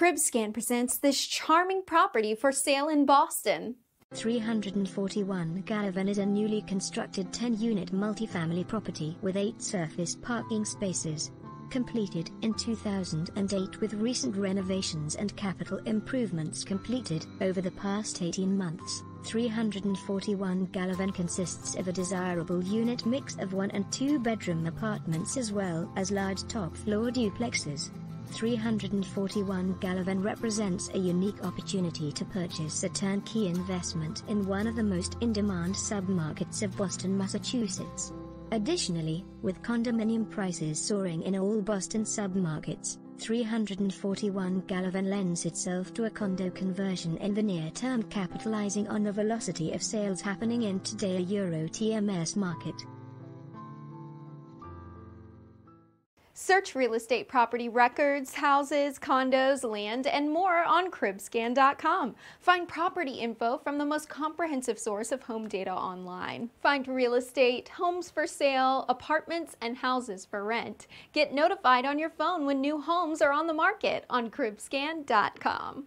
CribScan presents this charming property for sale in Boston. 341 Gallivan is a newly constructed 10-unit multifamily property with 8 surface parking spaces. Completed in 2008 with recent renovations and capital improvements completed over the past 18 months. 341 Gallivan consists of a desirable unit mix of one and two bedroom apartments as well as large top floor duplexes. 341 Gallivan represents a unique opportunity to purchase a turnkey investment in one of the most in-demand submarkets of Boston, Massachusetts. Additionally, with condominium prices soaring in all Boston submarkets, 341 Gallivan lends itself to a condo conversion in the near term capitalizing on the velocity of sales happening in today's Euro TMS market. Search real estate property records, houses, condos, land, and more on cribscan.com. Find property info from the most comprehensive source of home data online. Find real estate, homes for sale, apartments, and houses for rent. Get notified on your phone when new homes are on the market on cribscan.com.